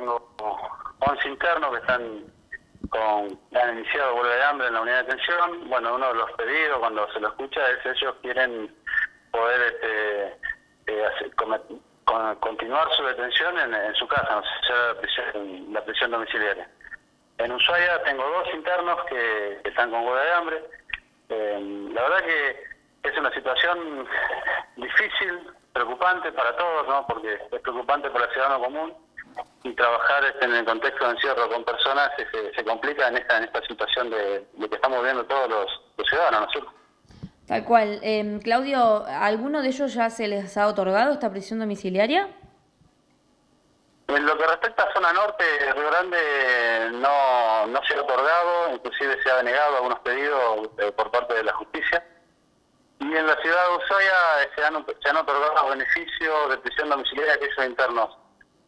tengo 11 internos que están con, han iniciado huelga de hambre en la unidad de atención. Bueno, uno de los pedidos cuando se lo escucha es ellos quieren poder este, eh, con- continuar su detención en, su casa, no sea la prisión, la prisión domiciliaria. En Ushuaia tengo dos internos que, que están con huelga de hambre. Eh, la verdad que es una situación difícil, preocupante para todos, ¿no? Porque es preocupante para el ciudadano común y trabajar este, en el contexto de encierro con personas se, complica en esta en esta situación de, de que estamos viviendo todos los, los ciudadanos, ¿no es cierto? Tal cual. Eh, Claudio, ¿a ¿alguno de ellos ya se les ha otorgado esta prisión domiciliaria? En lo que respecta a zona norte, Río Grande no, no se ha otorgado, inclusive se ha denegado algunos pedidos eh, por parte de la justicia. Y en la ciudad de Ushuaia eh, se han, se han otorgado beneficios de prisión domiciliaria a aquellos internos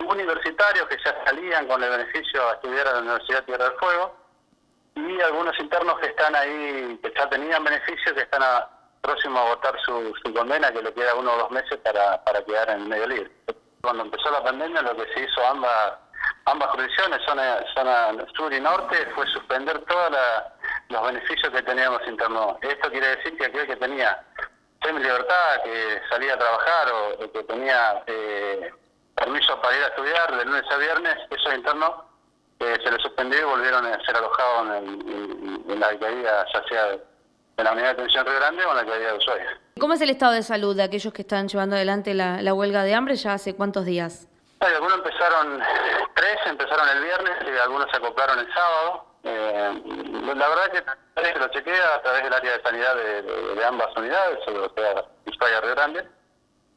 universitarios que ya salían con el beneficio a estudiar a la Universidad Tierra del Fuego y algunos internos que están ahí, que ya tenían beneficios, que están a- próximos a agotar su, su condena, que le queda uno o dos meses para, para quedar en medio libre. Cuando empezó la pandemia, lo que se hizo ambas ambas jurisdicciones, zona, zona sur y norte, fue suspender todos los beneficios que tenían los internos. Esto quiere decir que aquel que tenía semi-libertad, que salía a trabajar o, o que tenía eh, permiso para ir a estudiar de lunes a viernes, esos internos eh, se les suspendió y volvieron a ser alojados en, el- en- en la alcaldía, ya sea en la unidad de atención Río Grande o en la alcaldía de Ushuaia. ¿Cómo es el estado de salud de aquellos que están llevando adelante la, la huelga de hambre ya hace cuántos días? Algunos empezaron, tres empezaron el viernes y algunos se acoplaron el sábado. Eh, la verdad que se lo chequea a través del área de sanidad de, de- de ambas unidades, o sea, Ushuaia Río Grande.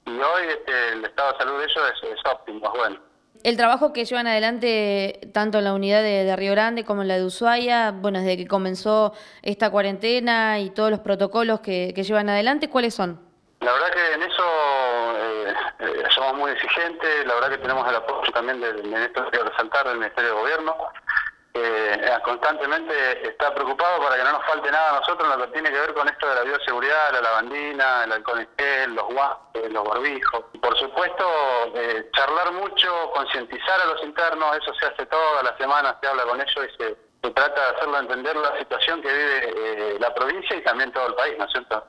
Y hoy este, el estado de salud de ellos es, es óptimo, es bueno. El trabajo que llevan adelante tanto en la unidad de, de Río Grande como en la de Ushuaia, bueno, desde que comenzó esta cuarentena y todos los protocolos que, que llevan adelante, ¿cuáles son? La verdad que en eso eh, eh, somos muy exigentes, la verdad que tenemos el apoyo también del quiero resaltar, del Ministerio de Gobierno, eh, constantemente está preocupado para que no nos falte nada a nosotros en lo que tiene que ver con esto de la bioseguridad, la lavandina, el alcohol en gel, los guantes, los barbijos. Por supuesto, eh, charlar mucho, concientizar a los internos, eso se hace todas las semanas, se habla con ellos y se, se trata de hacerlo entender la situación que vive eh, la provincia y también todo el país, ¿no es cierto?